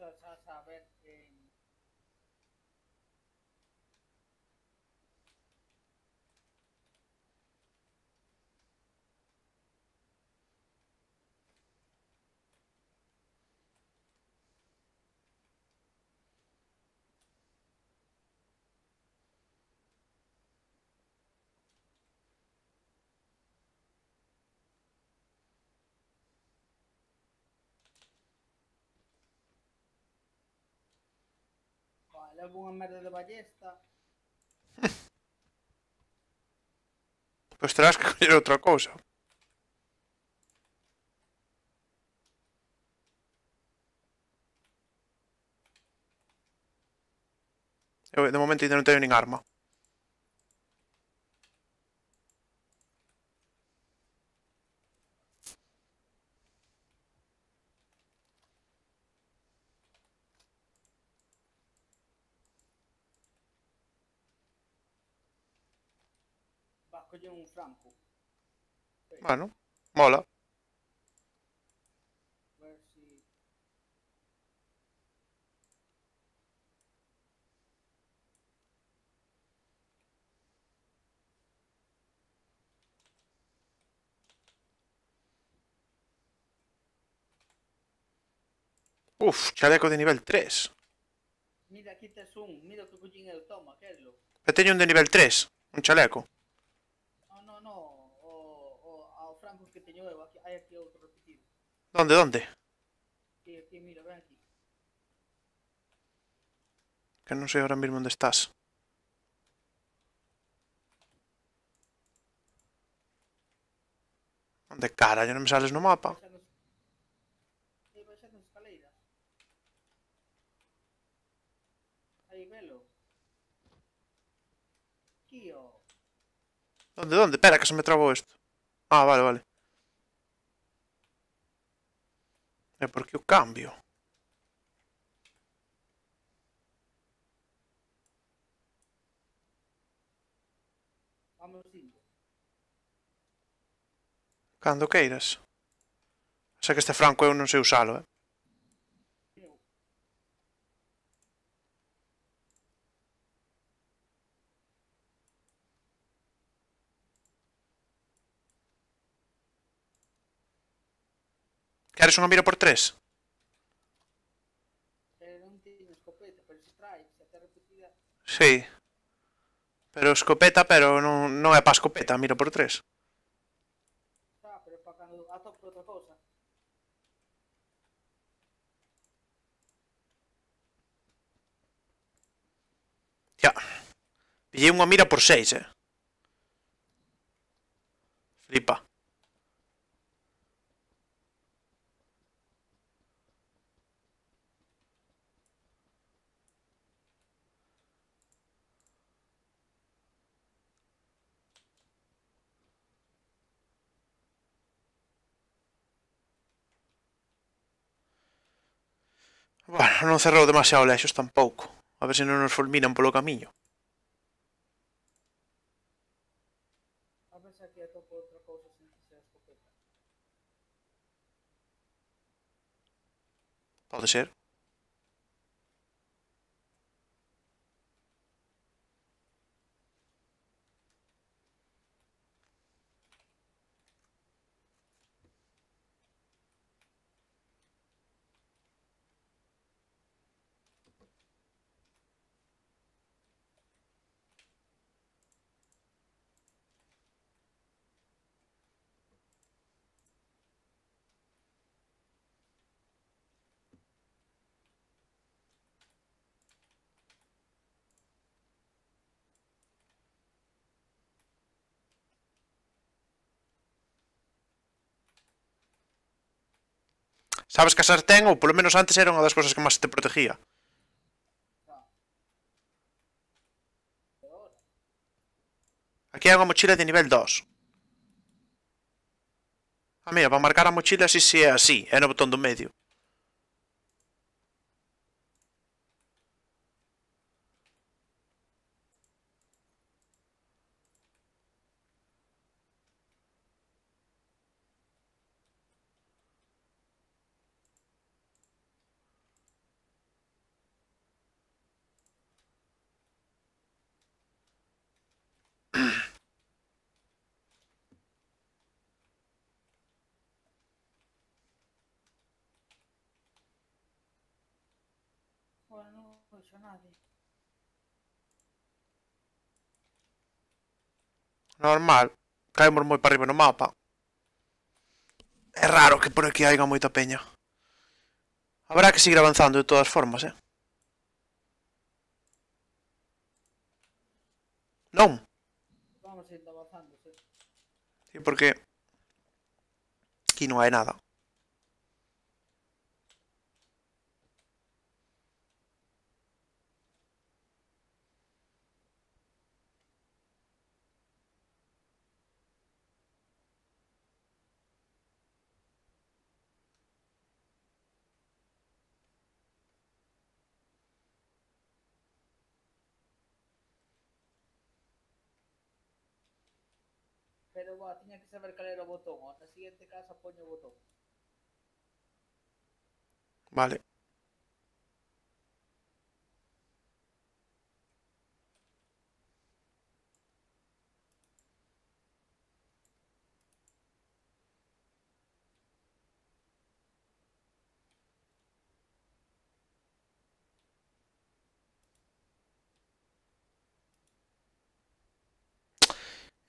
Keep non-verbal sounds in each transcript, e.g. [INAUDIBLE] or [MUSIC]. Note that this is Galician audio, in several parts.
muchos saber. Eh, algún armario de ballesta. pues tendrás que coger otra cosa. Eh, de momento yo no tengo ningún arma. un franco. Bueno, mola. Versi... Uff, chaleco de nivel 3. Mira, aquí te zoom, mira tu cugino el toma, aquello. Este yo tenía un de nivel 3, un chaleco. no, no. O, o, ao Franco que teño eu, aquí, hai aquí outro repetido. Donde, donde? Aquí, aquí, mira, ven aquí. Que non sei ahora mesmo onde estás. Onde cara, non me sales no mapa. Eh, Aí, velo. Aquí, ó. ¿Dónde, dónde? Espera, que se me trabó esto. Ah, vale, vale. É porque o cambio? Cando queiras. Xa que este franco eu non sei usalo, eh. Queres un miro por tres? Sí. Pero escopeta, pero non, non é pa escopeta, miro por tres. Ah, pero é pa cando atopo outra cousa. Ya. Pillei unha mira por seis, eh. Flipa. Bueno, non cerrou demasiado lexos tampouco. A ver se non nos fulminan polo camiño. Pode ser. Sabes que a sartén, ou polo menos antes era unha das cousas que máis te protegía. Aquí hai unha mochila de nivel 2. Ah, mira, para marcar a mochila si se é así, é no botón do medio. Ora non coxo nada. Normal. Caemos moi para arriba no mapa. É raro que por aquí haiga moita peña. Habrá que seguir avanzando de todas formas, eh? Non. Vamos a ir avanzando, sí. Sí, porque... Aquí non hai nada. pero wow, tenía que saber cuál era el botón. Hasta el siguiente caso, apoyo botón. Vale.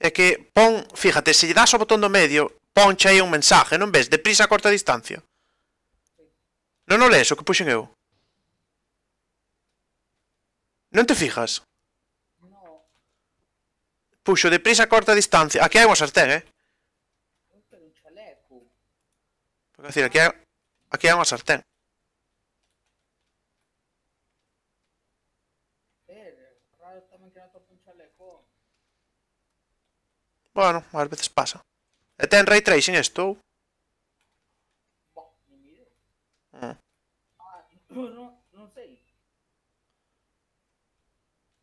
é que pon, fíjate, se lle das o botón do medio, ponche aí un mensaje, non ves? Deprisa a corta distancia. Non o lees o que puxen eu? Non te fijas? No. Puxo deprisa a corta distancia. Aquí hai unha sartén, eh? Pero un chaleco. Porque, decir, aquí hai, aquí hai unha sartén. Pero, raro tamén que non topo un chaleco. Bueno, a veces pasa. ¿Ten ray tracing esto? Mm. Ah, no, no sé.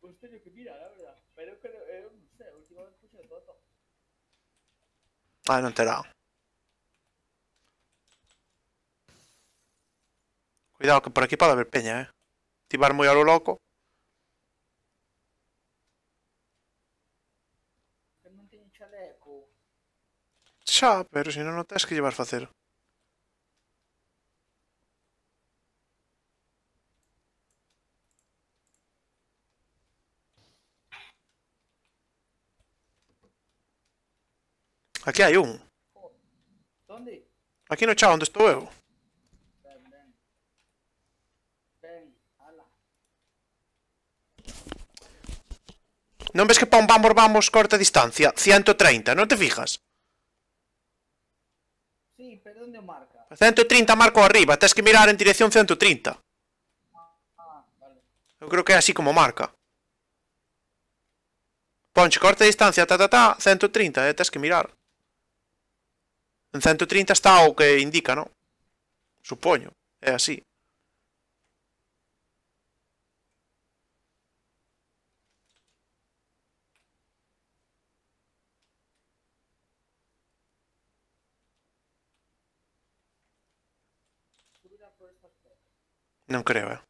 Pues este tengo que mirar, la verdad. Pero creo, eh, no sé, últimamente escucho de todo. Ah, no enterado. Cuidado que por aquí puede haber peña, eh. Activar muy a lo loco. Xa, pero se non o tes que llevar facer. Aquí hai un. Donde? Aquí no chao onde estou eu. Ben, ben. Ben, ala. Non ves que pon vamos, vamos, corta distancia? 130, non te fijas? Pero onde marca? 130 marca arriba, tens que mirar en dirección 130. Ah, vale. Eu creo que é así como marca. Ponche, corta a distancia, ta ta ta, 130, eh, tens que mirar. En 130 está o que indica, non? Supoño, é así. No creo. eh.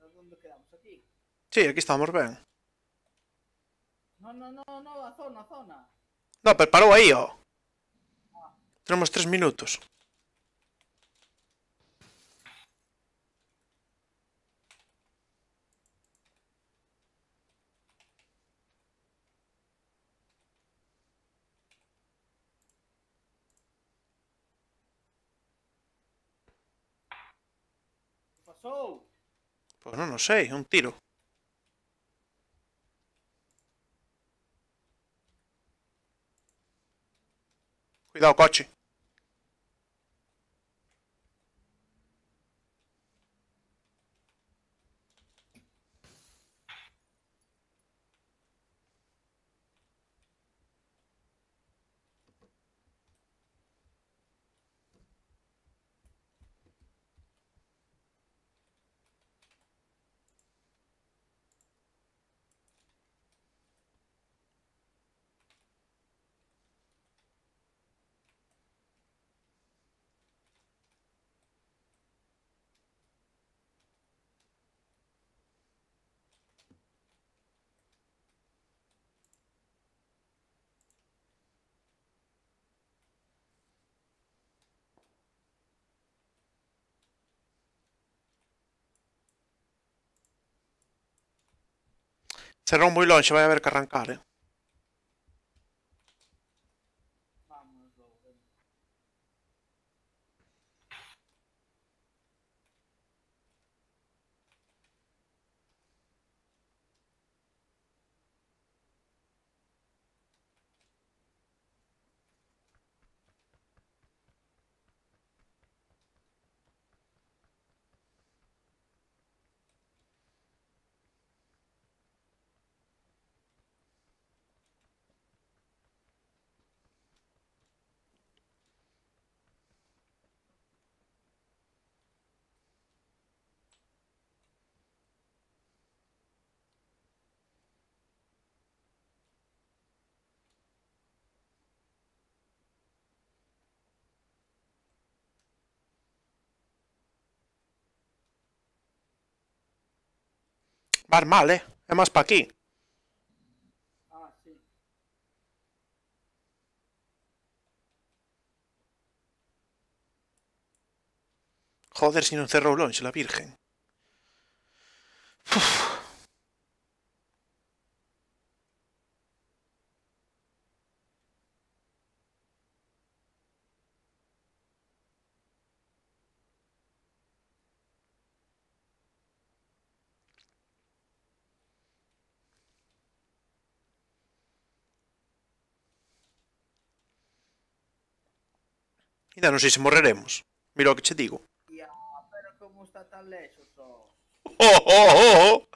Nos onde quedamos? Aquí? Sí, aquí estamos ben. No, no, no, no, a zona, a zona. No, pero parou aí, ó. Oh. Ah. Tenemos tres minutos. passou? Pues no, no sé, es un tiro. Cuidado, coche. Cerró un long, se va a ver que arrancar, eh. Vas mal, ¿eh? Es más para aquí. Ah. Joder, sin un cerro launch, la virgen. Ainda non sei se morreremos. Mira o que che digo. Ya, pero como está tan lexo todo. Oh? [LAUGHS] oh, oh, oh,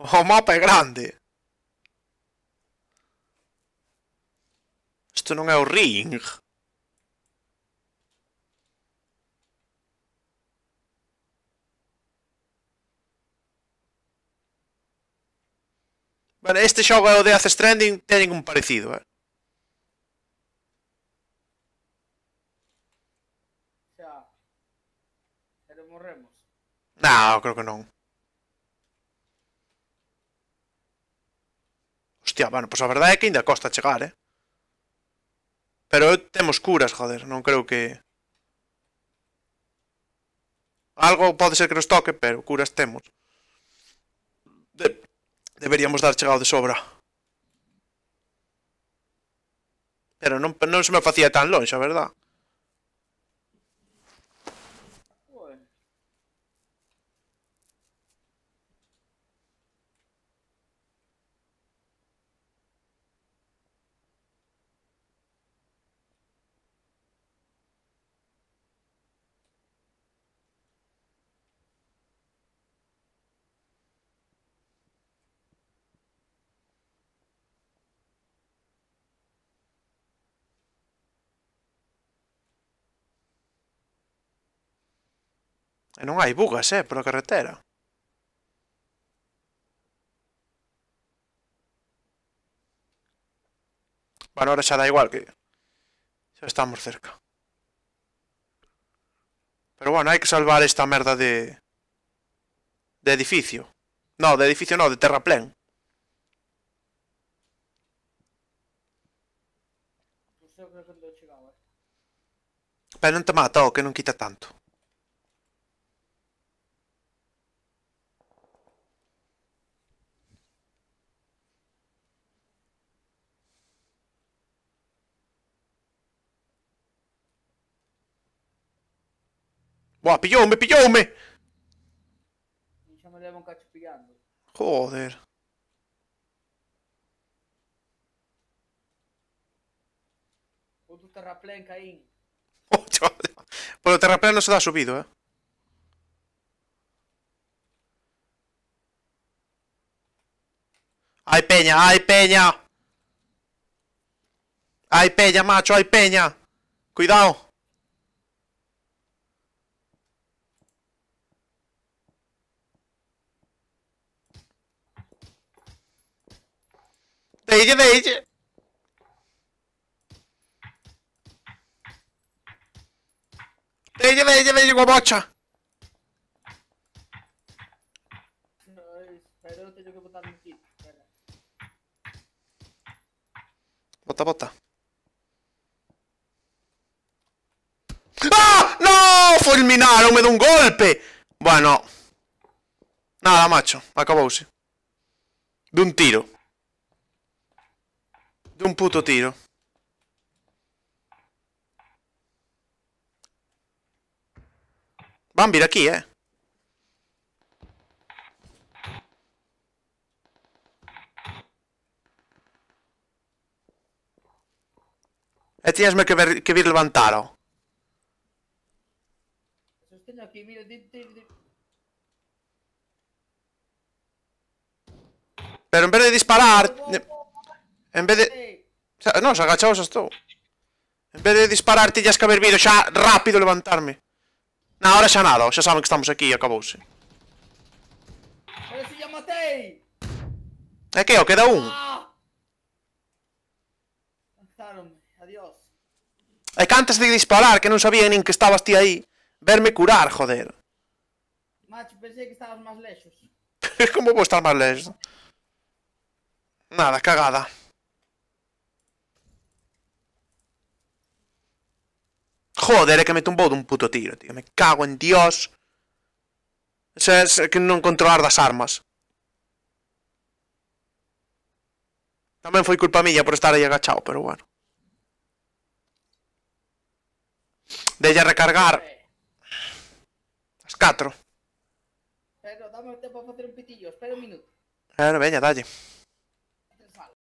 oh. O mapa é grande. Isto non é o ring. Vale, este xogo é o de Death Stranding, teñen un parecido, eh. morremos? Non, creo que non. Hostia, bueno, pois pues a verdade é que ainda costa chegar, eh? Pero temos curas, joder, non creo que... Algo pode ser que nos toque, pero curas temos. De... Deberíamos dar chegado de sobra. Pero non, non se me facía tan longe, a verdade. E non hai bugas, eh, pola carretera. Bueno, ahora xa dá igual que xa estamos cerca. Pero bueno, hai que salvar esta merda de de edificio. No, de edificio no, de terraplén. Pero non te mata, o que non quita tanto. Buah, pillóme, pillóme. Ya diciamo, me le un cacho pillando. Joder. Otro terraplén, Caín. Oh, bueno, terraplén no se da subito, eh. ¡Ay, peña! ¡Ay, peña! ¡Ay, peña, macho! ¡Ay, peña! ¡Cuidado! Tres de ellos, tres de ellos, tres de ellos, tres de ellos, cuapacha No, es, pero tengo que botarle un tiro, espera Puta, pata ¡Ah! ¡No! ¡Fulminaron! ¡Me da un golpe! Bueno Nada, macho, acabó de De un tiro Un puto tiro. Bambi da chi è? E ti esme che, ver, che vir levantaro. Sostegno che vi Pero en vez de disparar... En. Eh, Xa- Non, se agachou xa estou. En vez de disparar, tiñas que haber vido xa rápido levantarme. Na hora xa nada, xa saben que estamos aquí e acabouse. Pero si ya matei! É que, ó, queda un. ¡Ah! Adiós. É que antes de disparar, que non sabía nin que estabas ti aí, verme curar, joder. Macho, pensei que estabas máis lexos. [LAUGHS] Como vou estar máis lejos? Nada, cagada. Joder, é que me tumbou dun puto tiro, tío. Me cago en Dios. Ese é que non controlar das armas. Tamén foi culpa mía por estar aí agachado, pero bueno. Delle a recargar as 4. pero dame tempo a facer un pitillo, espera un minuto. Eh, veña, dalle.